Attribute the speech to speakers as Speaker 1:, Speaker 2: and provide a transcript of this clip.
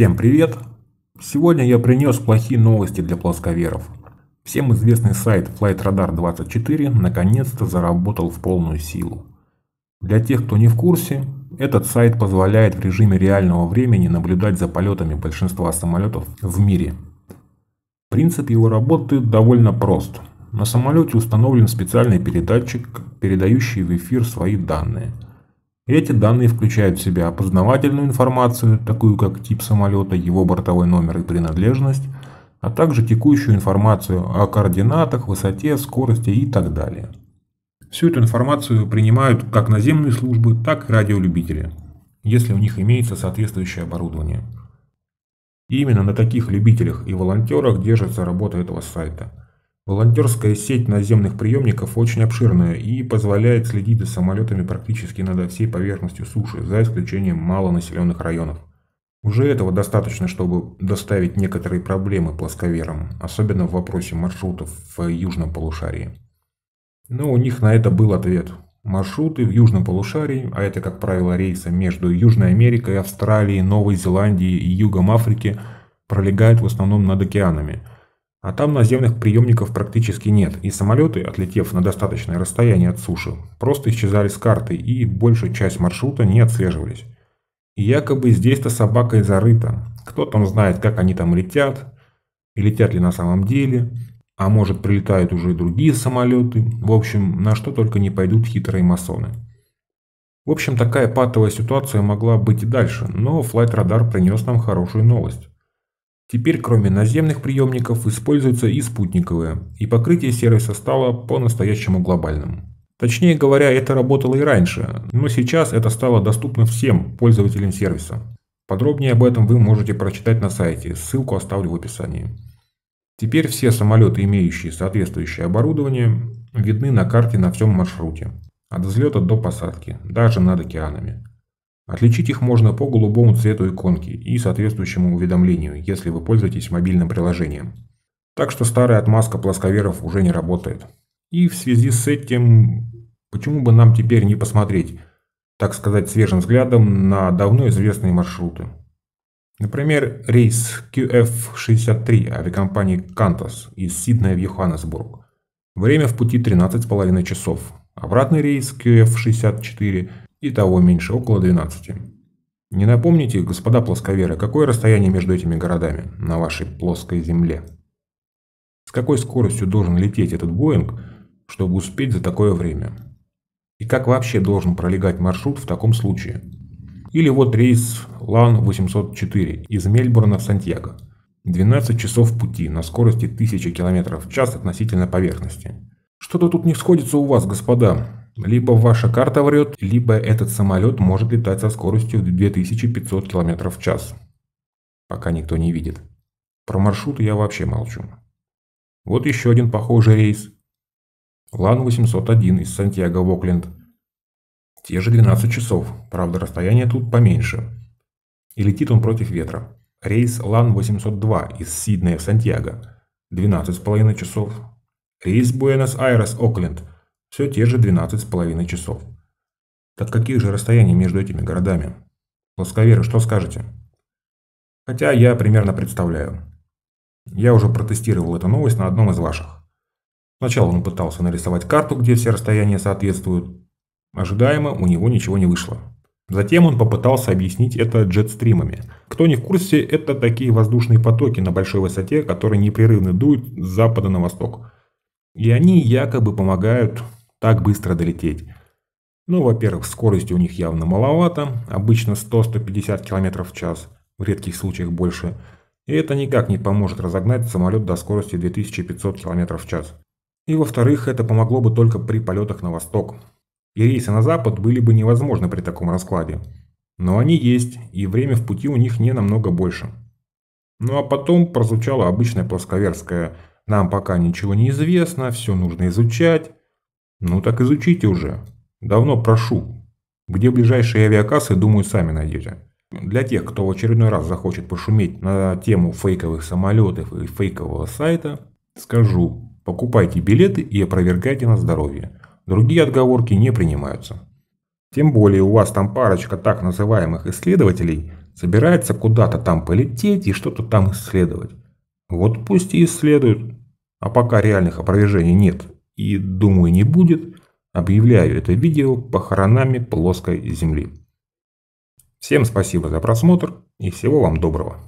Speaker 1: Всем привет! Сегодня я принес плохие новости для плосковеров. Всем известный сайт FlightRadar24 наконец-то заработал в полную силу. Для тех, кто не в курсе, этот сайт позволяет в режиме реального времени наблюдать за полетами большинства самолетов в мире. Принцип его работы довольно прост. На самолете установлен специальный передатчик, передающий в эфир свои данные – эти данные включают в себя опознавательную информацию, такую как тип самолета, его бортовой номер и принадлежность, а также текущую информацию о координатах, высоте, скорости и так далее. Всю эту информацию принимают как наземные службы, так и радиолюбители, если у них имеется соответствующее оборудование. И именно на таких любителях и волонтерах держится работа этого сайта – Волонтерская сеть наземных приемников очень обширная и позволяет следить за самолетами практически над всей поверхностью суши, за исключением малонаселенных районов. Уже этого достаточно, чтобы доставить некоторые проблемы плосковерам, особенно в вопросе маршрутов в южном полушарии. Но у них на это был ответ. Маршруты в южном полушарии, а это, как правило, рейсы между Южной Америкой, Австралией, Новой Зеландией и Югом Африки, пролегают в основном над океанами – а там наземных приемников практически нет, и самолеты, отлетев на достаточное расстояние от суши, просто исчезали с карты и большая часть маршрута не отслеживались. И якобы здесь-то собака и зарыта. Кто там знает, как они там летят, и летят ли на самом деле, а может прилетают уже и другие самолеты. В общем, на что только не пойдут хитрые масоны. В общем, такая патовая ситуация могла быть и дальше, но Flight Radar принес нам хорошую новость. Теперь кроме наземных приемников используются и спутниковые, и покрытие сервиса стало по-настоящему глобальным. Точнее говоря, это работало и раньше, но сейчас это стало доступно всем пользователям сервиса. Подробнее об этом вы можете прочитать на сайте, ссылку оставлю в описании. Теперь все самолеты, имеющие соответствующее оборудование, видны на карте на всем маршруте, от взлета до посадки, даже над океанами. Отличить их можно по голубому цвету иконки и соответствующему уведомлению, если вы пользуетесь мобильным приложением. Так что старая отмазка плосковеров уже не работает. И в связи с этим, почему бы нам теперь не посмотреть, так сказать, свежим взглядом на давно известные маршруты. Например, рейс QF-63 авиакомпании Qantas из Сиднея в Йоханнесбург. Время в пути 13,5 часов. Обратный рейс QF-64 и того меньше, около 12. Не напомните, господа плосковеры, какое расстояние между этими городами на вашей плоской земле? С какой скоростью должен лететь этот Боинг, чтобы успеть за такое время? И как вообще должен пролегать маршрут в таком случае? Или вот рейс LAN-804 из Мельбурна в Сантьяго. 12 часов пути на скорости 1000 км в час относительно поверхности. Что-то тут не сходится у вас, господа. Либо ваша карта врет, либо этот самолет может летать со скоростью 2500 км в час. Пока никто не видит. Про маршруты я вообще молчу. Вот еще один похожий рейс. Лан-801 из Сантьяго в Окленд. Те же 12 часов, правда расстояние тут поменьше. И летит он против ветра. Рейс Лан-802 из Сиднея в Сантьяго. 12,5 часов. Рейс Буэнос-Айрес-Окленд – все те же 12,5 часов. Так какие же расстояния между этими городами? Плосковеры, что скажете? Хотя я примерно представляю. Я уже протестировал эту новость на одном из ваших. Сначала он пытался нарисовать карту, где все расстояния соответствуют. Ожидаемо у него ничего не вышло. Затем он попытался объяснить это джетстримами. Кто не в курсе, это такие воздушные потоки на большой высоте, которые непрерывно дуют с запада на восток. И они якобы помогают так быстро долететь. Ну, во-первых, скорости у них явно маловато, обычно 100-150 км в час, в редких случаях больше. И это никак не поможет разогнать самолет до скорости 2500 км в час. И во-вторых, это помогло бы только при полетах на восток. И рейсы на запад были бы невозможны при таком раскладе. Но они есть, и время в пути у них не намного больше. Ну а потом прозвучала обычная плосковерская «Нам пока ничего не известно, все нужно изучать». Ну так изучите уже. Давно прошу. Где ближайшие авиакассы, думаю, сами найдете. Для тех, кто в очередной раз захочет пошуметь на тему фейковых самолетов и фейкового сайта, скажу, покупайте билеты и опровергайте на здоровье. Другие отговорки не принимаются. Тем более у вас там парочка так называемых исследователей, Собирается куда-то там полететь и что-то там исследовать. Вот пусть и исследуют. А пока реальных опровержений нет и, думаю, не будет, объявляю это видео похоронами плоской Земли. Всем спасибо за просмотр и всего вам доброго.